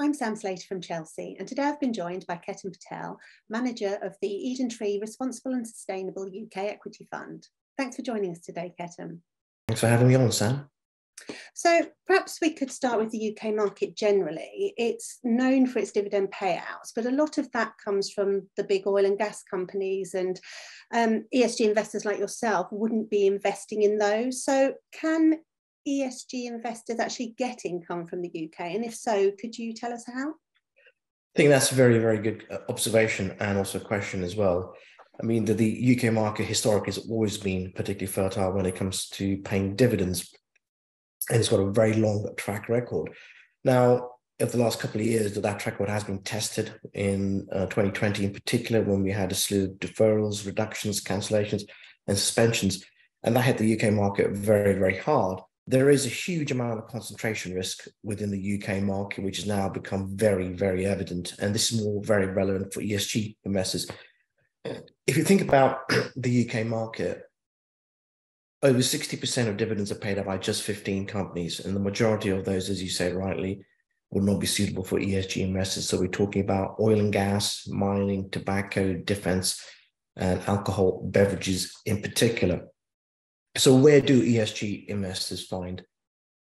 I'm Sam Slater from Chelsea, and today I've been joined by Ketan Patel, manager of the EdenTree Responsible and Sustainable UK Equity Fund. Thanks for joining us today, Ketan. Thanks for having me on, Sam. So perhaps we could start with the UK market generally. It's known for its dividend payouts, but a lot of that comes from the big oil and gas companies, and um, ESG investors like yourself wouldn't be investing in those. So can ESG investors actually get income from the UK? And if so, could you tell us how? I think that's a very, very good uh, observation and also a question as well. I mean, the, the UK market historically has always been particularly fertile when it comes to paying dividends, and it's got a very long track record. Now, over the last couple of years, that track record has been tested in uh, 2020, in particular, when we had a slew of deferrals, reductions, cancellations, and suspensions, and that hit the UK market very, very hard there is a huge amount of concentration risk within the UK market, which has now become very, very evident. And this is more very relevant for ESG investors. If you think about the UK market, over 60% of dividends are paid out by just 15 companies. And the majority of those, as you said rightly, will not be suitable for ESG investors. So we're talking about oil and gas, mining, tobacco, defense, and alcohol beverages in particular. So where do ESG investors find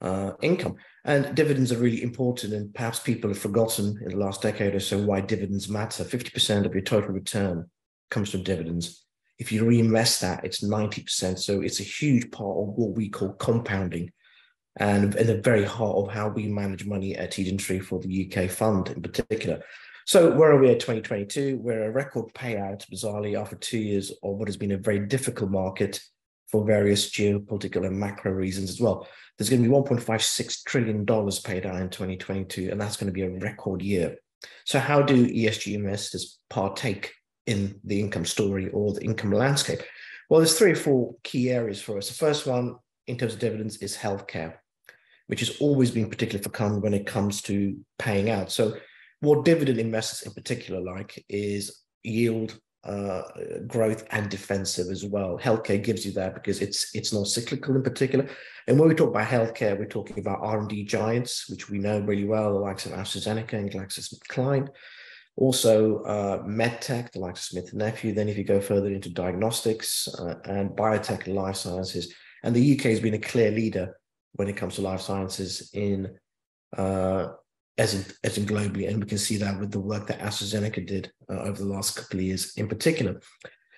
uh, income? And dividends are really important, and perhaps people have forgotten in the last decade or so why dividends matter. 50% of your total return comes from dividends. If you reinvest that, it's 90%. So it's a huge part of what we call compounding and in the very heart of how we manage money at EdenTree for the UK fund in particular. So where are we at 2022? We're a record payout, bizarrely, after two years of what has been a very difficult market for various geopolitical and macro reasons as well. There's going to be $1.56 trillion paid out in 2022, and that's going to be a record year. So, how do ESG investors partake in the income story or the income landscape? Well, there's three or four key areas for us. The first one, in terms of dividends, is healthcare, which has always been particularly fecund when it comes to paying out. So, what dividend investors in particular like is yield uh, growth and defensive as well. Healthcare gives you that because it's it's not cyclical in particular. And when we talk about healthcare, we're talking about R and D giants, which we know really well, the likes of AstraZeneca and GlaxoSmithKline. Also, uh, medtech, the likes of Smith and Nephew. Then, if you go further into diagnostics uh, and biotech and life sciences, and the UK has been a clear leader when it comes to life sciences in uh, as in, as in globally. And we can see that with the work that AstraZeneca did uh, over the last couple of years in particular.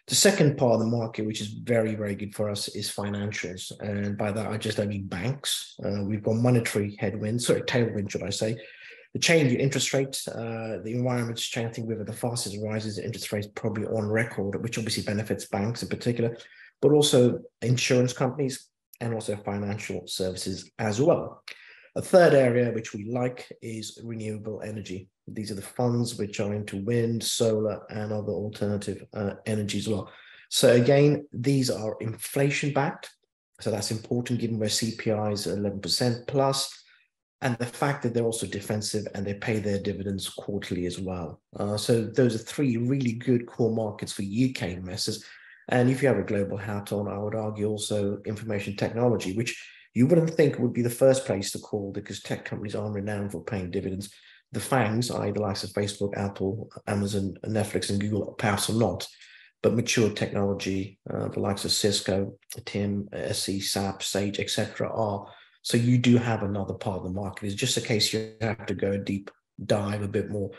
The second part of the market, which is very, very good for us, is financials. And by that, I just mean banks. Uh, we've got monetary headwinds, sorry, tailwind, should I say. The change in interest rates, uh, the environment's changing. We're the fastest rises in interest rates probably on record, which obviously benefits banks in particular, but also insurance companies and also financial services as well. A third area which we like is renewable energy. These are the funds which are into wind, solar, and other alternative uh, energy as well. So again, these are inflation backed. So that's important given where CPI is 11% plus, and the fact that they're also defensive and they pay their dividends quarterly as well. Uh, so those are three really good core markets for UK investors. And if you have a global hat on, I would argue also information technology, which you wouldn't think it would be the first place to call because tech companies are renowned for paying dividends. The FANGs, i.e., the likes of Facebook, Apple, Amazon, Netflix, and Google, perhaps are not, but mature technology, uh, the likes of Cisco, TIM, SE, SAP, Sage, etc., are. So you do have another part of the market. It's just a case you have to go a deep dive a bit more.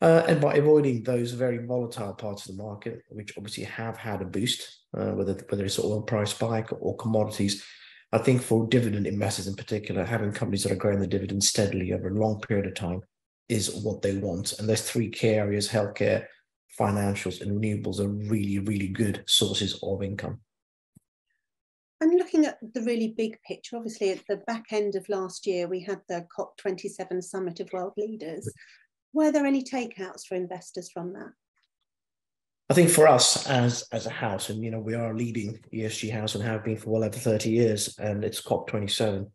Uh, and by avoiding those very volatile parts of the market, which obviously have had a boost, uh, whether whether it's oil price spike or commodities, I think for dividend investors in particular, having companies that are growing the dividend steadily over a long period of time is what they want. And there's three key areas healthcare, financials, and renewables are really, really good sources of income. And looking at the really big picture, obviously at the back end of last year, we had the COP27 Summit of World Leaders. Were there any takeouts for investors from that? I think for us as as a house, and you know, we are a leading ESG house and have been for well over 30 years, and it's COP27.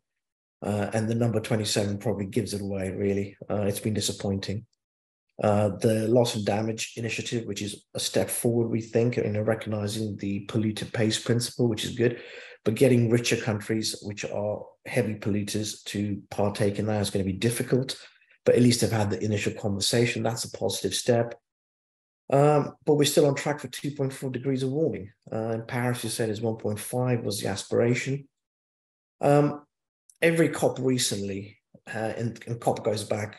Uh, and the number 27 probably gives it away, really. Uh, it's been disappointing. Uh, the loss and damage initiative, which is a step forward, we think, in recognizing the polluter pays principle, which is good. But getting richer countries, which are heavy polluters, to partake in that is going to be difficult. but at least they've had the initial conversation. That's a positive step. Um, but we're still on track for 2.4 degrees of warming. Uh, in Paris, you said is 1.5 was the aspiration. Um, every COP recently, uh, and, and, COP goes back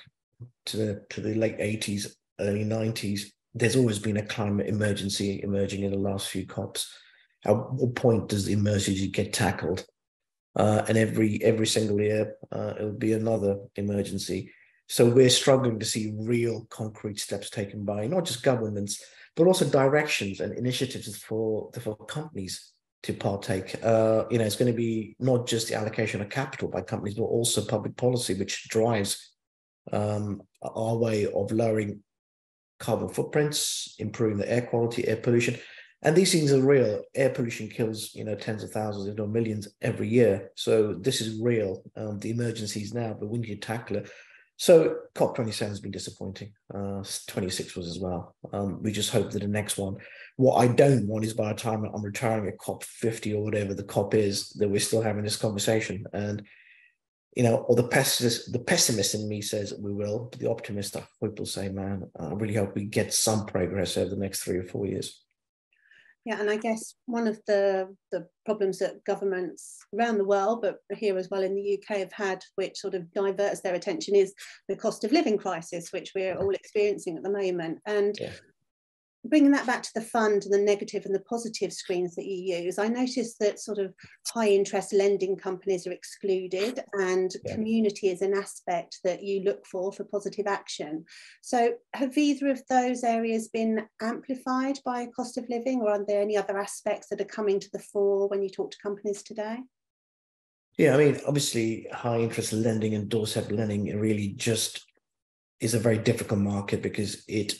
to the, to the late 80s, early 90s, there's always been a climate emergency emerging in the last few COPs. At what point does the emergency get tackled? Uh, and every every single year, uh, it'll be another emergency. So we're struggling to see real concrete steps taken by not just governments, but also directions and initiatives for, for companies to partake. Uh, you know, it's going to be not just the allocation of capital by companies, but also public policy, which drives um, our way of lowering carbon footprints, improving the air quality, air pollution. And these things are real. Air pollution kills, you know, tens of thousands, if not millions, every year. So this is real. Um, the emergencies now, but we need to tackle it. So COP27 has been disappointing. Uh, 26 was as well. Um, we just hope that the next one. What I don't want is by the time I'm retiring at COP 50 or whatever the COP is, that we're still having this conversation. And you know, or the pessimist, the pessimist in me says we will, but the optimist, I hope will say, man, I really hope we get some progress over the next three or four years. Yeah, and I guess one of the, the problems that governments around the world, but here as well in the UK, have had, which sort of diverts their attention, is the cost of living crisis, which we're all experiencing at the moment. And yeah bringing that back to the fund and the negative and the positive screens that you use, I noticed that sort of high interest lending companies are excluded and yeah. community is an aspect that you look for for positive action. So, have either of those areas been amplified by cost of living, or are there any other aspects that are coming to the fore when you talk to companies today? Yeah, I mean, obviously, high interest lending and doorstep lending really just is a very difficult market because it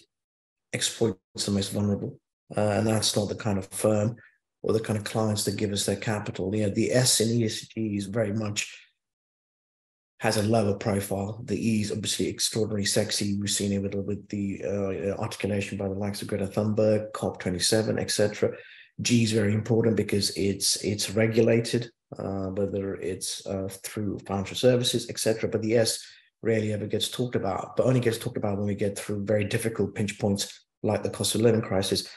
exploits the most vulnerable. Uh, and that's not the kind of firm or the kind of clients that give us their capital. You know, the S in ESG is very much has a lower profile. The E is obviously extraordinarily sexy. We've seen it with, the uh, articulation by the likes of Greta Thunberg, COP27, etc. G is very important because it's it's regulated, uh, whether it's uh, through financial services, etc. But the S rarely ever gets talked about, but only gets talked about when we get through very difficult pinch points like the cost of living crisis.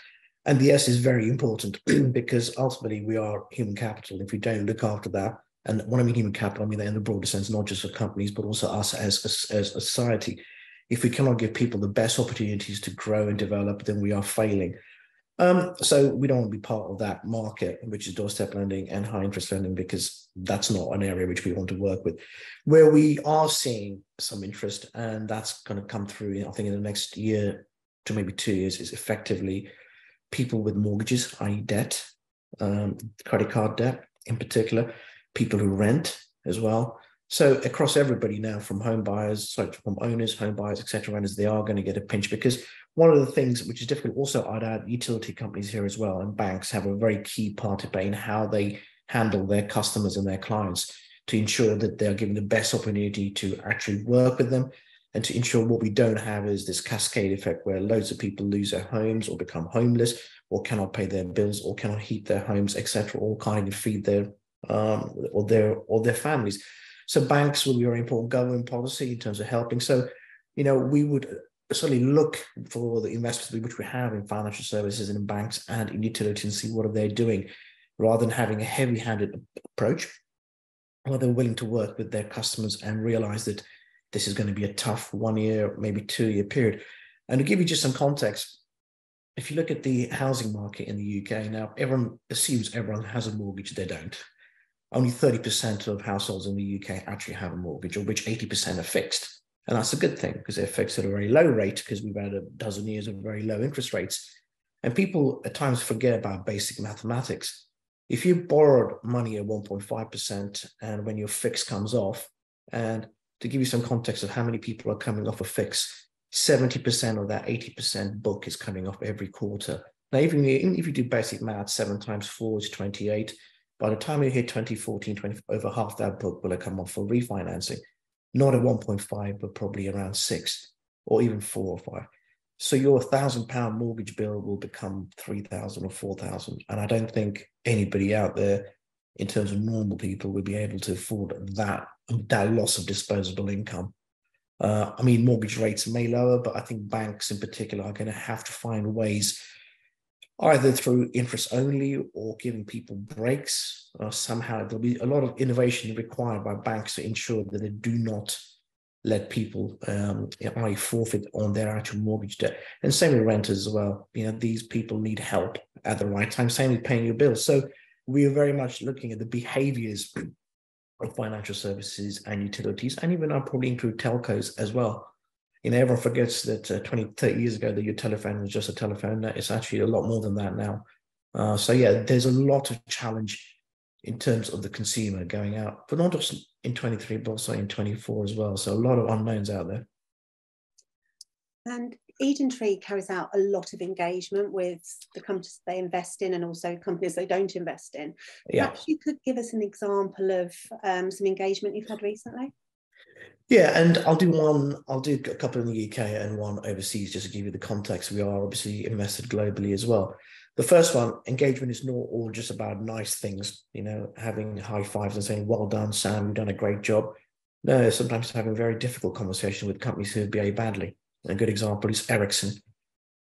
And the S is very important because ultimately we are human capital. If we don't look after that, and when I mean human capital, I mean that in the broader sense, not just for companies, but also us as, as, as a society. If we cannot give people the best opportunities to grow and develop, then we are failing. Um, so we don't want to be part of that market, which is doorstep lending and high interest lending, because that's not an area which we want to work with. Where we are seeing some interest, and that's going to come through, I think, in the next year to maybe two years, is effectively people with mortgages, i.e., debt, um, credit card debt in particular, people who rent as well. So across everybody now, from home buyers, sorry, from owners, home buyers, etc., renters, they are going to get a pinch because one of the things which is difficult also I'd add utility companies here as well and banks have a very key part to play in how they handle their customers and their clients to ensure that they're given the best opportunity to actually work with them and to ensure what we don't have is this cascade effect where loads of people lose their homes or become homeless or cannot pay their bills or cannot heat their homes etc or can't even feed their um, or their or their families so banks will be very important government policy in terms of helping. So you know we would certainly look for the investors which we have in financial services and in banks and in utilities and see what are they doing rather than having a heavy-handed approach are they're willing to work with their customers and realize that this is going to be a tough one year maybe two year period. And to give you just some context if you look at the housing market in the uk now everyone assumes everyone has a mortgage they don't only 30% of households in the uk actually have a mortgage of which 80% are fixed and that's a good thing because they're fixed at a very low rate because we've had a dozen years of very low interest rates. And people at times forget about basic mathematics. If you borrowed money at 1.5% and when your fix comes off, and to give you some context of how many people are coming off a fix, 70% of that 80% book is coming off every quarter. Now, even, if you do basic math, seven times four is 28. By the time you hit 2014, 20, over half that book will have come off for refinancing not at 1.5, but probably around six or even four or five. So your thousand pound mortgage bill will become 3,000 or 4,000. And I don't think anybody out there in terms of normal people would be able to afford that, that loss of disposable income. Uh, I mean, mortgage rates may lower, but I think banks in particular are going to have to find ways either through interest only or giving people breaks. Or somehow there'll be a lot of innovation required by banks to ensure that they do not let people um, I forfeit on their actual mortgage debt. And same with renters as well. You know, these people need help at the right time. Same with paying your bills. So we are very much looking at the behaviors of financial services and utilities, and even I'll probably include telcos as well. You know, everyone forgets that uh, 20, 30 years ago, that your telephone was just a telephone. It's actually a lot more than that now. Uh, so yeah, there's a lot of challenge in terms of the consumer going out, but not just in 23, but also in 24 as well. So a lot of unknowns out there. And EdenTree carries out a lot of engagement with the companies they invest in and also companies they don't invest in. Yeah. Perhaps you could give us an example of um, some engagement you've had recently. Yeah, and I'll do one. I'll do a couple in the UK and one overseas, just to give you the context. We are obviously invested globally as well. The first one, engagement is not all just about nice things, you know, having high fives and saying, "Well done, Sam, you've done a great job." No, sometimes having very difficult conversation with companies who behave badly. A good example is Ericsson,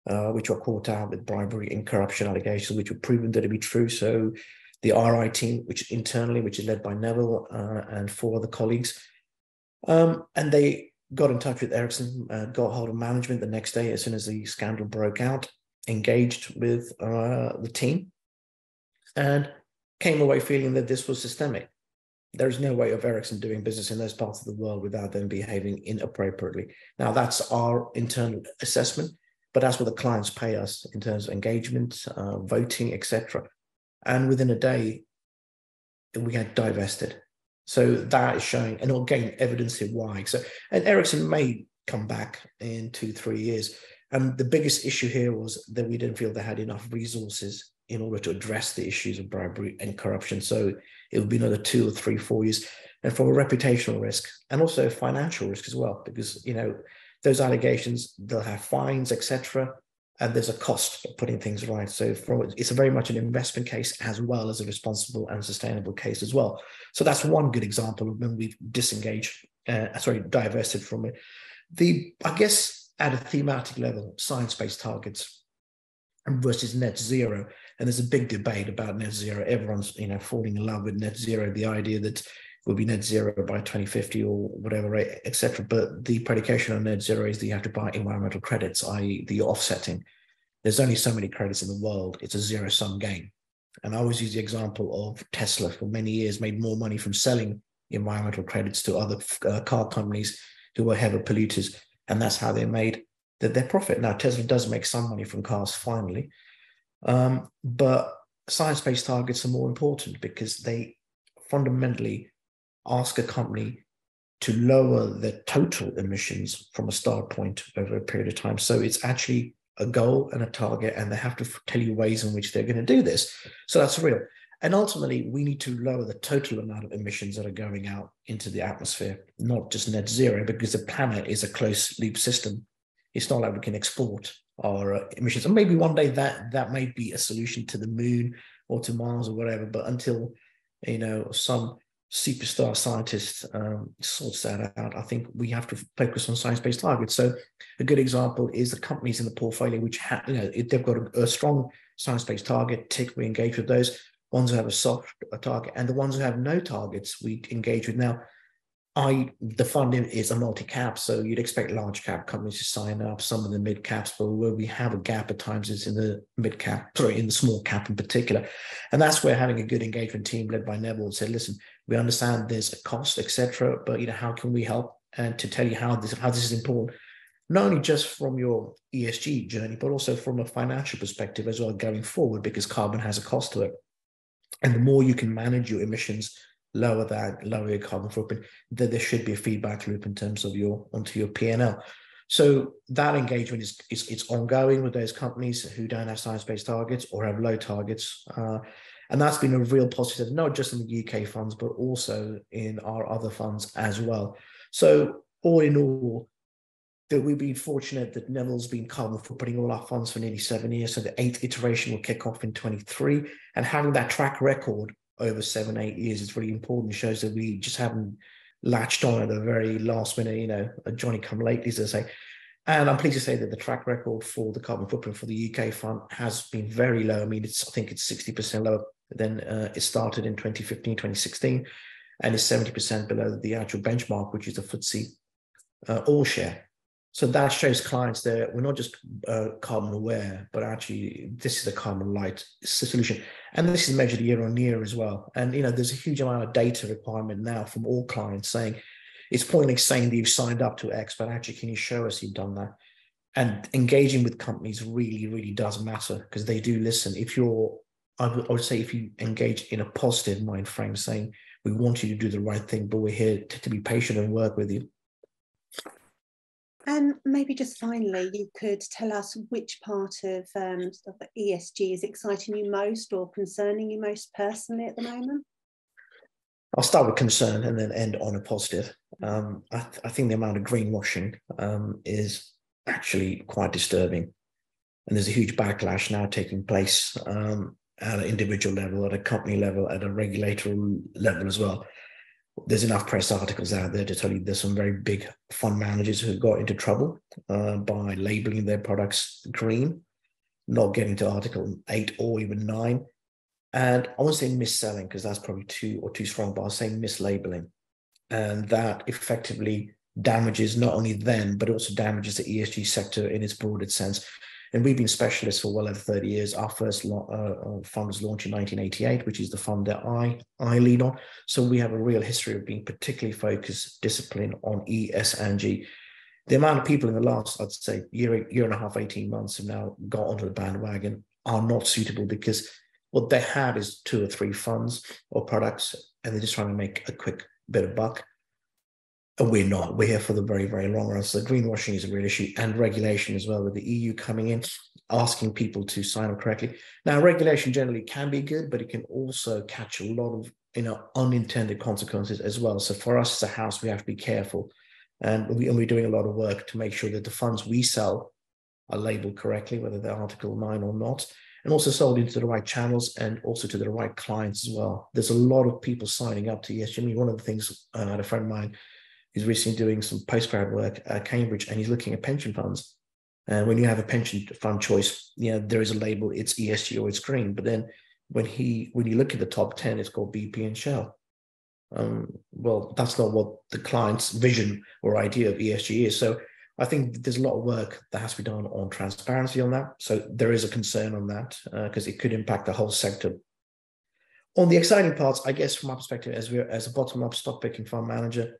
uh, which were caught out with bribery and corruption allegations, which were proven to be true. So the RI team, which internally, which is led by Neville uh, and four other colleagues, um, and they got in touch with Ericsson, uh, got hold of management the next day as soon as the scandal broke out, engaged with uh, the team, and came away feeling that this was systemic there's no way of Ericsson doing business in those parts of the world without them behaving inappropriately. Now, that's our internal assessment, but that's what the clients pay us in terms of engagement, uh, voting, etc. And within a day, we had divested. So that is showing, and again, evidence of why. So, and Ericsson may come back in two, three years. And the biggest issue here was that we didn't feel they had enough resources in order to address the issues of bribery and corruption. So it would be another two or three, four years. And from a reputational risk and also financial risk as well, because you know those allegations they'll have fines, etc. And there's a cost of putting things right. So from it's a very much an investment case as well as a responsible and sustainable case as well. So that's one good example of when we've disengaged, uh, sorry, divested from it. The I guess at a thematic level, science-based targets versus net zero and there's a big debate about net zero. Everyone's, you know, falling in love with net zero, the idea that we'll be net zero by 2050 or whatever, right, etc. But the predication on net zero is that you have to buy environmental credits, i.e., the offsetting. There's only so many credits in the world. It's a zero sum game. And I always use the example of Tesla for many years made more money from selling environmental credits to other uh, car companies who were heavy polluters. And that's how they made the, their profit. Now, Tesla does make some money from cars finally, um, but science based targets are more important because they fundamentally ask a company to lower their total emissions from a start point over a period of time. So it's actually a goal and a target, and they have to tell you ways in which they're going to do this. So that's real. And ultimately, we need to lower the total amount of emissions that are going out into the atmosphere, not just net zero, because the planet is a closed loop system. It's not like we can export our uh, emissions. And maybe one day that that may be a solution to the moon or to Mars or whatever. But until you know some superstar scientist um, sorts that out, I think we have to focus on science-based targets. So a good example is the companies in the portfolio which have you know they've got a, a strong science-based target. Tick, we engage with those. Ones who have a soft a target, and the ones who have no targets, we engage with. Now, I the funding is a multi-cap, so you'd expect large cap companies to sign up, some of the mid caps, but where we have a gap at times is in the mid cap, sorry, in the small cap in particular. And that's where having a good engagement team led by Neville said, listen, we understand there's a cost, etc., but you know, how can we help? And to tell you how this how this is important, not only just from your ESG journey, but also from a financial perspective as well going forward, because carbon has a cost to it. And the more you can manage your emissions lower that, lower your carbon footprint, that there should be a feedback loop in terms of your onto your PL. So that engagement is, is it's ongoing with those companies who don't have science-based targets or have low targets. Uh, and that's been a real positive, not just in the UK funds, but also in our other funds as well. So all in all, that we've been fortunate that Neville's been carbon footprinting all our funds for nearly seven years. So the eighth iteration will kick off in 23. And having that track record over seven, eight years is really important. It shows that we just haven't latched on at the very last minute, you know, a Johnny come lately, as they say. And I'm pleased to say that the track record for the carbon footprint for the UK fund has been very low. I mean, it's I think it's 60% lower than uh, it started in 2015, 2016, and it's 70% below the actual benchmark, which is the FTSE uh, all share. So that shows clients that we're not just uh, carbon aware, but actually this is a carbon light solution. And this is measured year on year as well. And, you know, there's a huge amount of data requirement now from all clients saying, it's pointless saying that you've signed up to X, but actually, can you show us you've done that? And engaging with companies really, really does matter because they do listen. If you're, I would, say, if you engage in a positive mind frame, saying, we want you to do the right thing, but we're here to, to be patient and work with you, and maybe just finally, you could tell us which part of um, ESG is exciting you most or concerning you most personally at the moment? I'll start with concern and then end on a positive. Um, I, th- I, think the amount of greenwashing um, is actually quite disturbing. And there's a huge backlash now taking place um, at an individual level, at a company level, at a regulatory level as well there's enough press articles out there to tell you there's some very big fund managers who got into trouble uh, by labeling their products green, not getting to Article 8 or even 9. And I won't say mis-selling because that's probably too or too strong, but I'll say mislabeling. And that effectively damages not only them, but also damages the ESG sector in its broader sense. And we've been specialists for well over 30 years. Our first uh, uh, fund was launched in 1988, which is the fund that I, I lead on. So we have a real history of being particularly focused, disciplined on ESG. The amount of people in the last, I'd say, year, year and a half, 18 months have now got onto the bandwagon are not suitable because what they have is two or three funds or products, and they're just trying to make a quick bit of buck. We're not. We're here for the very, very long run. So greenwashing is a real issue and regulation as well, with the EU coming in, asking people to sign up correctly. Now, regulation generally can be good, but it can also catch a lot of you know unintended consequences as well. So for us as a house, we have to be careful. And, we, and we're doing a lot of work to make sure that the funds we sell are labeled correctly, whether they're Article 9 or not, and also sold into the right channels and also to the right clients as well. There's a lot of people signing up to ESG. I mean, one of the things uh, I had a friend of mine He's recently doing some postgrad work at Cambridge and he's looking at pension funds. And when you have a pension fund choice, you know, there is a label, it's ESG or it's green. But then when he when you look at the top 10, it's called BP and Shell. Um, well, that's not what the client's vision or idea of ESG is. So I think there's a lot of work that has to be done on transparency on that. So there is a concern on that because uh, it could impact the whole sector. On the exciting parts, I guess from my perspective, as we as a bottom-up stock picking fund manager,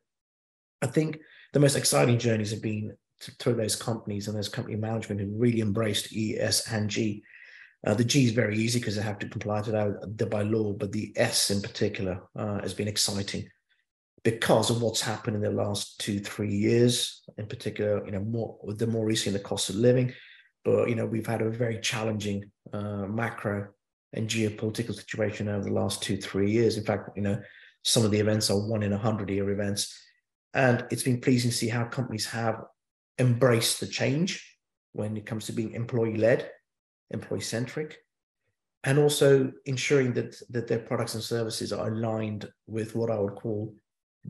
I think the most exciting journeys have been through those companies and those company management who really embraced E, S, and G. Uh, the G is very easy because they have to comply to that by law, but the S in particular uh, has been exciting because of what's happened in the last two, three years, in particular, you know, more the more recent the cost of living. But you know, we've had a very challenging uh, macro and geopolitical situation over the last two, three years. In fact, you know, some of the events are one in a hundred year events and it's been pleasing to see how companies have embraced the change when it comes to being employee led, employee centric, and also ensuring that, that their products and services are aligned with what I would call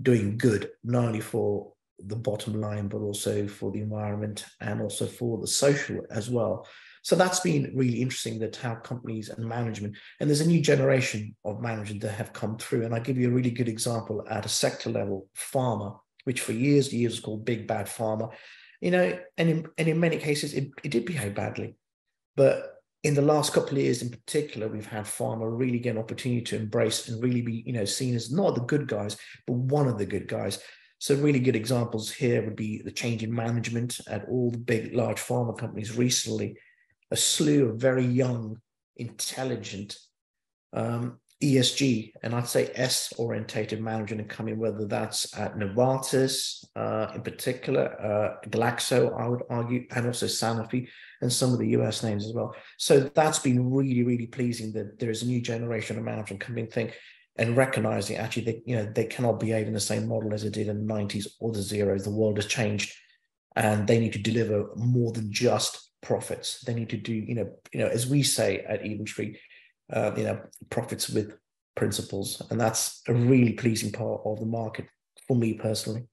doing good, not only for the bottom line, but also for the environment and also for the social as well. So that's been really interesting that how companies and management, and there's a new generation of management that have come through. And I give you a really good example at a sector level, pharma which for years years was called big bad pharma. You know, and in, and in many cases it, it did behave badly. But in the last couple of years in particular, we've had pharma really get an opportunity to embrace and really be, you know, seen as not the good guys, but one of the good guys. So really good examples here would be the change in management at all the big, large pharma companies recently. A slew of very young, intelligent, um, ESG and I'd say S orientated management and coming, whether that's at Novartis uh, in particular, uh, Glaxo, I would argue, and also Sanofi and some of the US names as well. So that's been really, really pleasing that there is a new generation of management coming think and recognizing actually that you know they cannot behave in the same model as it did in the 90s or the zeros. The world has changed and they need to deliver more than just profits. They need to do, you know, you know, as we say at EdenTree, uh, you know, profits with principles. And that's a really pleasing part of the market for me personally.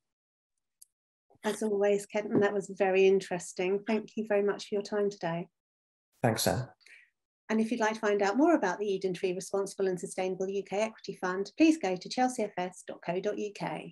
As always, Ketan, that was very interesting. Thank you very much for your time today. Thanks, Sam. And if you'd like to find out more about the EdenTree Responsible and Sustainable UK Equity Fund, please go to chelseafs.co.uk.